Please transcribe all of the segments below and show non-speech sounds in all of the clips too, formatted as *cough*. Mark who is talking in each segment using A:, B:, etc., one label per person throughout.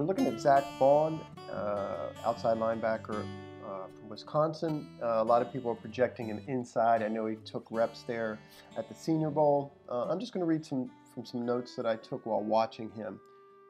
A: We're looking at Zack Baun, uh, outside linebacker uh, from Wisconsin. Uh, a lot of people are projecting him inside. I know he took reps there at the Senior Bowl. Uh, I'm just going to read some from some notes that I took while watching him.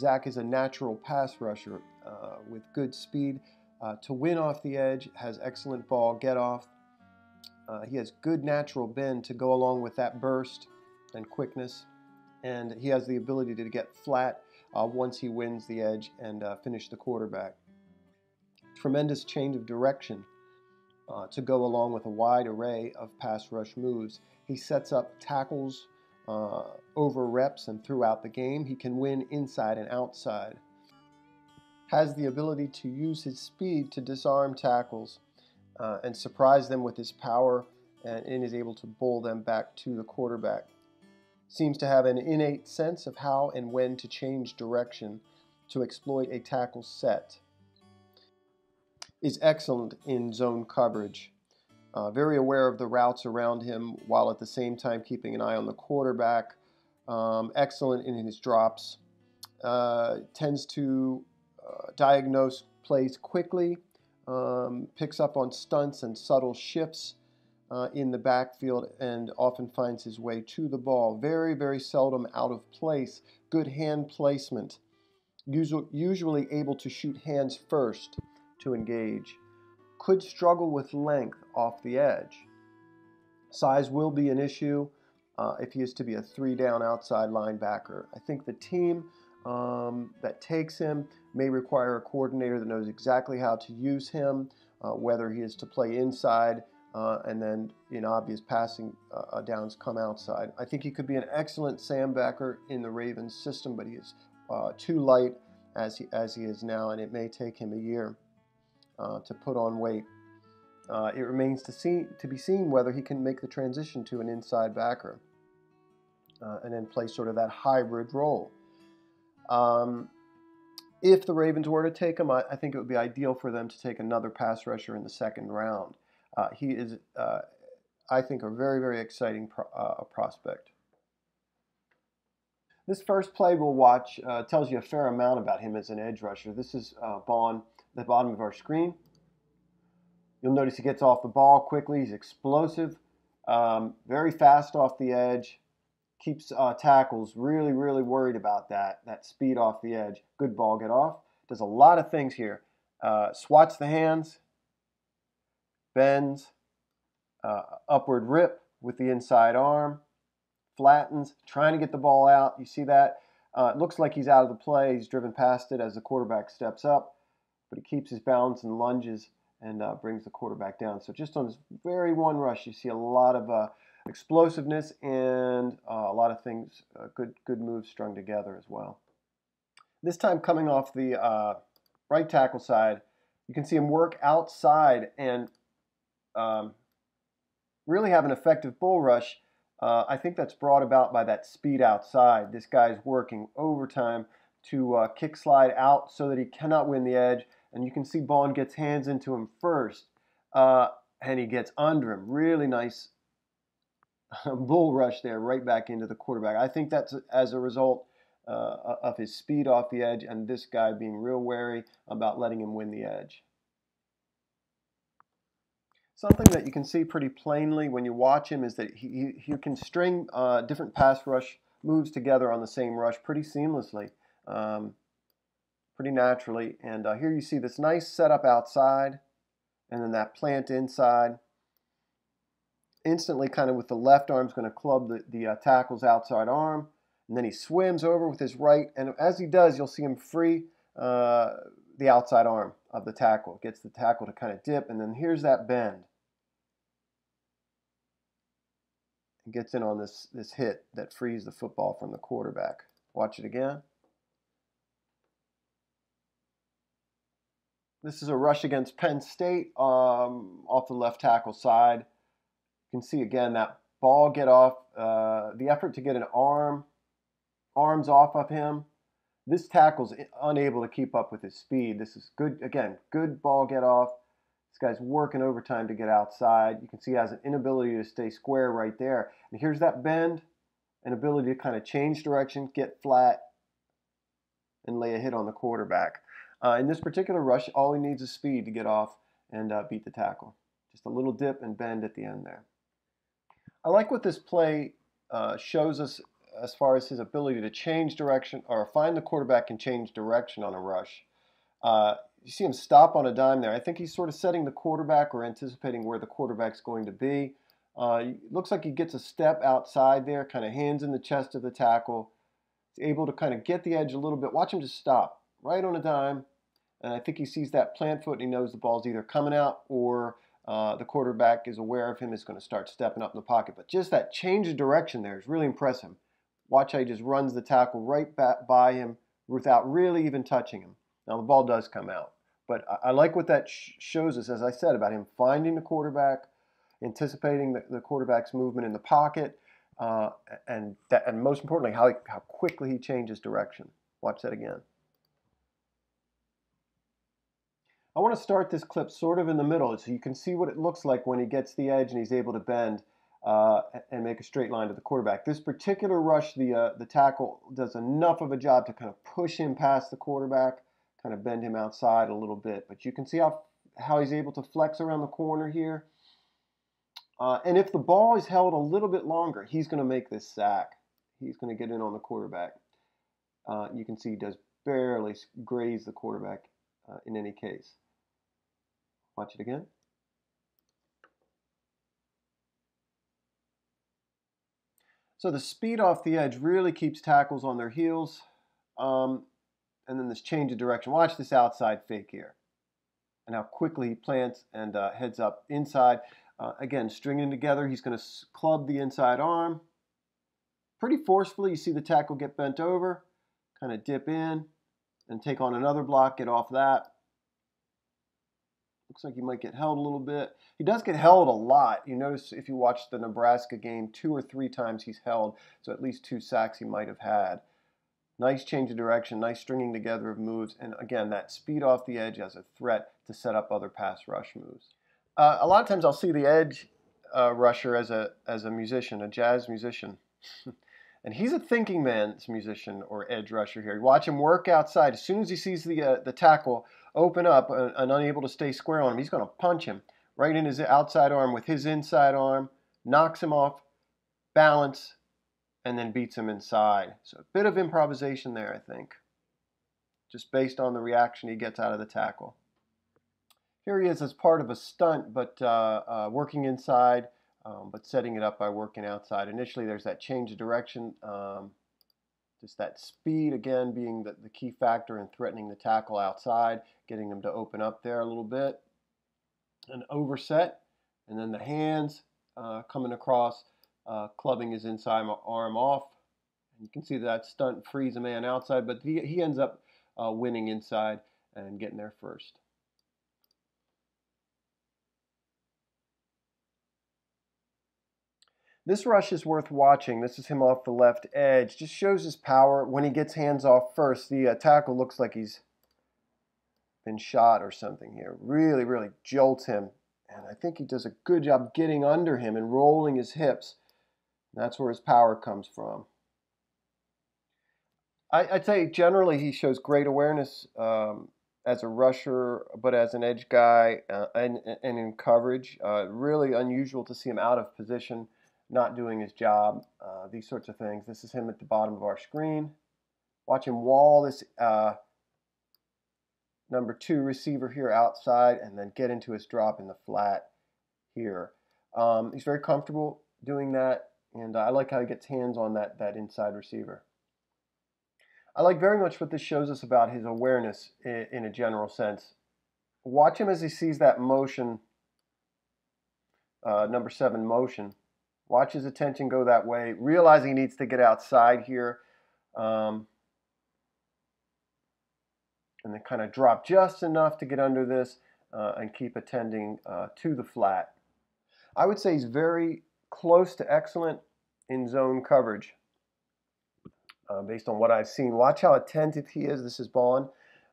A: Zack is a natural pass rusher uh, with good speed uh, to win off the edge, has excellent ball get off. he has good natural bend to go along with that burst and quickness, and he has the ability to get flat uh, once he wins the edge and uh, finish the quarterback. Tremendous change of direction uh, to go along with a wide array of pass rush moves. He sets up tackles uh, over reps and throughout the game. He can win inside and outside. Has the ability to use his speed to disarm tackles uh, and surprise them with his power and, and is able to bowl them back to the quarterback seems to have an innate sense of how and when to change direction to exploit a tackle set. Is excellent in zone coverage. Uh, very aware of the routes around him while at the same time keeping an eye on the quarterback. Um, excellent in his drops. Uh, tends to uh, diagnose plays quickly. Um, picks up on stunts and subtle shifts uh, in the backfield and often finds his way to the ball. Very, very seldom out of place. Good hand placement. Usually able to shoot hands first to engage. Could struggle with length off the edge. Size will be an issue uh, if he is to be a three down outside linebacker. I think the team um, that takes him may require a coordinator that knows exactly how to use him, uh, whether he is to play inside uh, and then in obvious passing uh, uh, downs come outside. I think he could be an excellent Sam backer in the Ravens system, but he is uh, too light as he, as he is now, and it may take him a year uh, to put on weight. Uh, it remains to, see, to be seen whether he can make the transition to an inside backer and then play sort of that hybrid role. Um, if the Ravens were to take him, I, I, think it would be ideal for them to take another pass rusher in the second round. Uh, he is, uh, I think, a very, very exciting pro uh, prospect. This first play we'll watch uh, tells you a fair amount about him as an edge rusher. This is uh, Baun, the bottom of our screen. You'll notice he gets off the ball quickly. He's explosive, um, very fast off the edge, keeps uh, tackles really, really worried about that, that speed off the edge. Good ball get off. Does a lot of things here. Uh, swats the hands, bends, uh, upward rip with the inside arm, flattens, trying to get the ball out. You see that? Uh, it looks like he's out of the play. He's driven past it as the quarterback steps up, but he keeps his balance and lunges and uh, brings the quarterback down. So just on this very one rush, you see a lot of uh, explosiveness and uh, a lot of things, uh, good good moves strung together as well. This time coming off the uh, right tackle side, you can see him work outside and um, really have an effective bull rush. Uh, I think that's brought about by that speed outside. This guy's working overtime to uh, kick slide out so that he cannot win the edge. And you can see Baun gets hands into him first, uh, and he gets under him. Really nice *laughs* bull rush there, right back into the quarterback. I think that's as a result uh, of his speed off the edge and this guy being real wary about letting him win the edge. Something that you can see pretty plainly when you watch him is that he, he can string uh, different pass rush moves together on the same rush pretty seamlessly, um, pretty naturally. And uh, here you see this nice setup outside and then that plant inside. Instantly, kind of with the left arm, is going to club the, the uh, tackle's outside arm. And then he swims over with his right. And as he does, you'll see him free uh, the outside arm of the tackle. Gets the tackle to kind of dip, and then here's that bend. And gets in on this, this hit that frees the football from the quarterback. Watch it again. This is a rush against Penn State um, off the left tackle side. You can see again that ball get off, uh, the effort to get an arm, arms off of him, this tackle's unable to keep up with his speed. This is good, again, good ball get off. This guy's working overtime to get outside. You can see he has an inability to stay square right there. And here's that bend, an ability to kind of change direction, get flat, and lay a hit on the quarterback. Uh, in this particular rush, all he needs is speed to get off and uh, beat the tackle. Just a little dip and bend at the end there. I like what this play uh, shows us as far as his ability to change direction or find the quarterback and change direction on a rush. Uh, you see him stop on a dime there. I think he's sort of setting the quarterback or anticipating where the quarterback's going to be. Uh, looks like he gets a step outside there, kind of hands in the chest of the tackle. He's able to kind of get the edge a little bit. Watch him just stop right on a dime. And I think he sees that plant foot and he knows the ball's either coming out or uh, the quarterback is aware of him, is going to start stepping up in the pocket. But just that change of direction there is really impressive. Watch how he just runs the tackle right back by him without really even touching him. Now the ball does come out. But I, like what that sh shows us, as I said, about him finding the quarterback, anticipating the, the quarterback's movement in the pocket, uh, and, that, and most importantly, how, how quickly he changes direction. Watch that again. I want to start this clip sort of in the middle so you can see what it looks like when he gets the edge and he's able to bend uh, and make a straight line to the quarterback. This particular rush, the, uh, the tackle does enough of a job to kind of push him past the quarterback, kind of bend him outside a little bit. But you can see how, how he's able to flex around the corner here. Uh, and if the ball is held a little bit longer, he's going to make this sack. He's going to get in on the quarterback. Uh, you can see he does barely graze the quarterback uh, in any case. Watch it again. So the speed off the edge really keeps tackles on their heels. Um, and then this change of direction. Watch this outside fake here. And how quickly he plants and uh, heads up inside. Uh, again, stringing together, he's going to club the inside arm. Pretty forcefully, you see the tackle get bent over, kind of dip in, and take on another block, get off that. Looks like he might get held a little bit. He does get held a lot. You notice if you watch the Nebraska game, two or three times he's held, so at least two sacks he might have had. Nice change of direction, nice stringing together of moves, and again, that speed off the edge as a threat to set up other pass rush moves. Uh, a lot of times I'll see the edge uh, rusher as a, as a musician, a jazz musician. *laughs* and he's a thinking man's musician or edge rusher here. You watch him work outside. As soon as he sees the, uh, the tackle open up and, and unable to stay square on him, he's going to punch him right in his outside arm with his inside arm, knocks him off balance, and then beats him inside. So a bit of improvisation there, I think, just based on the reaction he gets out of the tackle. Here he is as part of a stunt, but uh, uh, working inside, um, but setting it up by working outside. Initially, there's that change of direction, um, just that speed, again, being the, the key factor in threatening the tackle outside, getting them to open up there a little bit. An overset, and then the hands uh, coming across uh, clubbing his inside arm off. You can see that stunt frees a man outside, but he, he ends up uh, winning inside and getting there first. This rush is worth watching. This is him off the left edge. Just shows his power. When he gets hands off first, the uh, tackle looks like he's been shot or something here. Really, really jolts him. And I think he does a good job getting under him and rolling his hips. That's where his power comes from. I, would say generally he shows great awareness um, as a rusher, but as an edge guy uh, and, and in coverage. Uh, really unusual to see him out of position, not doing his job, uh, these sorts of things. This is him at the bottom of our screen. Watch him wall this uh, number two receiver here outside and then get into his drop in the flat here. Um, he's very comfortable doing that. And I like how he gets hands on that, that inside receiver. I like very much what this shows us about his awareness in, in a general sense. Watch him as he sees that motion, uh, number seven motion. Watch his attention go that way, realizing he needs to get outside here. Um, and then kind of drop just enough to get under this uh, and keep attending uh, to the flat. I would say he's very close to excellent in zone coverage uh, based on what I've seen. Watch how attentive he is. This is Baun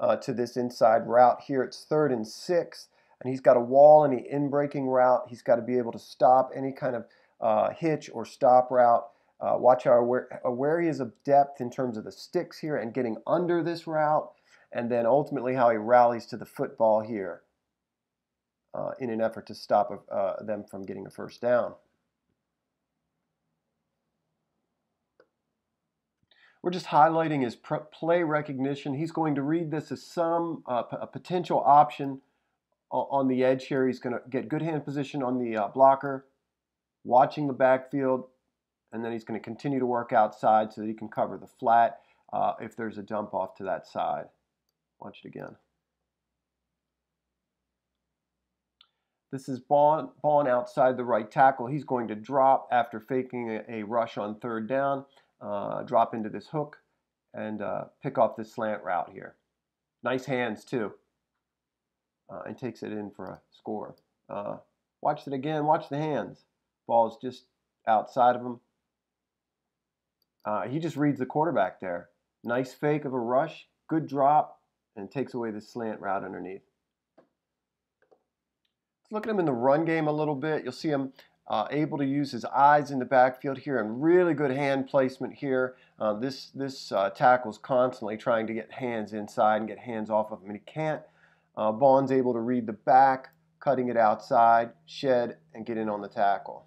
A: uh, to this inside route here. It's third and six, and he's got a wall in the in-breaking route. He's got to be able to stop any kind of uh, hitch or stop route Uh, watch how aware, aware he is of depth in terms of the sticks here and getting under this route, and then ultimately how he rallies to the football here uh, in an effort to stop uh, them from getting a first down. We're just highlighting his play recognition. He's going to read this as some uh, a potential option on the edge here. He's going to get good hand position on the uh, blocker, watching the backfield, and then he's going to continue to work outside so that he can cover the flat uh, if there's a dump off to that side. Watch it again. This is Baun, Baun outside the right tackle. He's going to drop after faking a, a rush on third down, uh, drop into this hook, and uh, pick off this slant route here. Nice hands, too uh, and takes it in for a score. Uh, watch it again. Watch the hands. Ball's just outside of him. Uh, he just reads the quarterback there. Nice fake of a rush. Good drop. And takes away the slant route underneath. Let's look at him in the run game a little bit. You'll see him uh, able to use his eyes in the backfield here and really good hand placement here. Uh, this this uh, tackle's constantly trying to get hands inside and get hands off of him, and he can't. Uh, Baun's able to read the back, cutting it outside, shed, and get in on the tackle.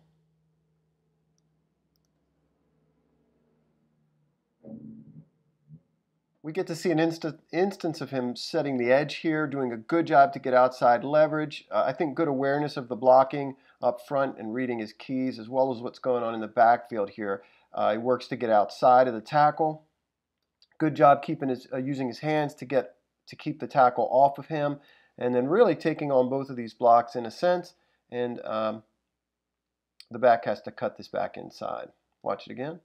A: We get to see an insta instance of him setting the edge here, doing a good job to get outside leverage. Uh, I think good awareness of the blocking up front and reading his keys, as well as what's going on in the backfield here. Uh, he works to get outside of the tackle. Good job keeping his, uh, using his hands to get to keep the tackle off of him, and then really taking on both of these blocks in a sense, and um, the back has to cut this back inside. Watch it again.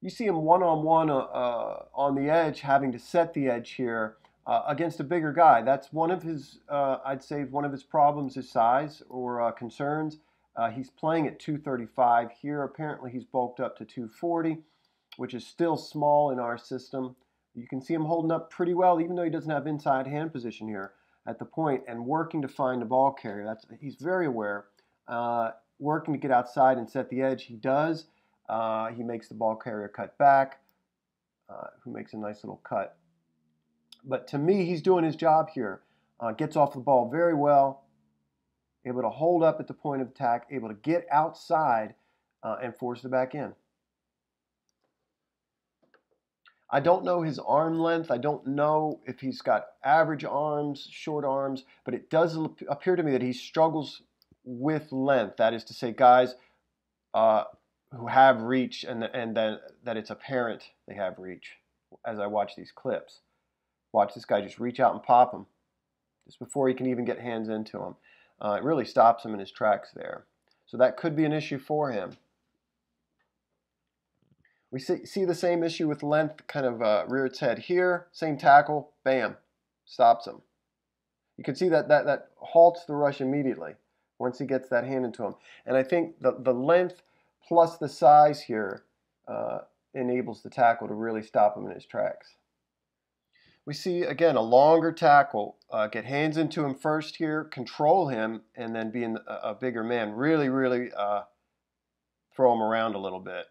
A: You see him one-on-one uh, on the edge, having to set the edge here uh, against a bigger guy. That's one of his, uh, I'd say, one of his problems his size or uh, concerns. Uh, he's playing at 235 here. Apparently, he's bulked up to 240 which is still small in our system. You can see him holding up pretty well, even though he doesn't have inside hand position here at the point and working to find the ball carrier. That's He's very aware. Uh, working to get outside and set the edge. He does. Uh, he makes the ball carrier cut back, who makes a nice little cut. But to me, he's doing his job here. Uh, gets off the ball very well, able to hold up at the point of attack, able to get outside uh, and force the back in. I don't know his arm length. I don't know if he's got average arms, short arms, but it does appear to me that he struggles with length. That is to say, guys uh, who have reach and, and then that it's apparent they have reach as I watch these clips. Watch this guy just reach out and pop him just before he can even get hands into him. Uh, it really stops him in his tracks there. So that could be an issue for him. We see, see the same issue with length, kind of uh, rear its head here, same tackle, bam, stops him. You can see that, that that halts the rush immediately once he gets that hand into him. And I think the, the length plus the size here uh, enables the tackle to really stop him in his tracks. We see, again, a longer tackle. Uh, get hands into him first here, control him, and then being a, a bigger man, really, really uh, throw him around a little bit.